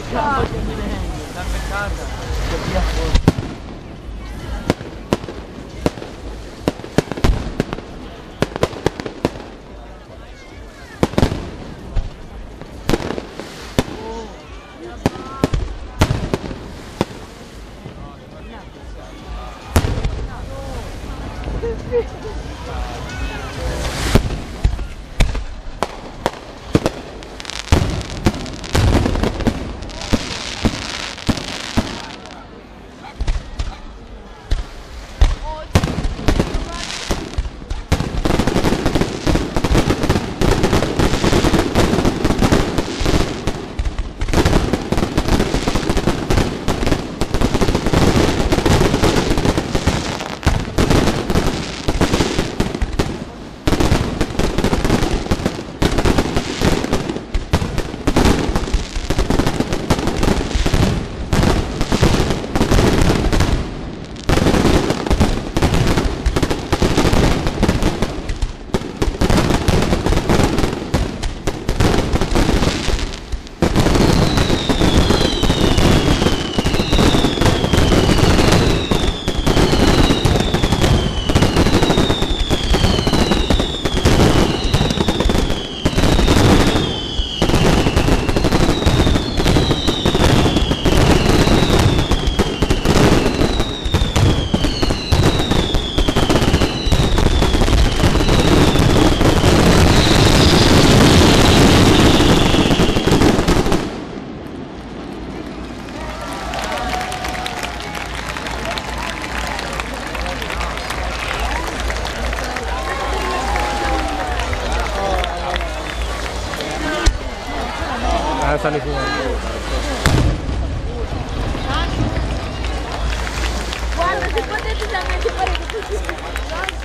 casa. Na minha casa. Eu vi a foto. ちゃんが引っ張る。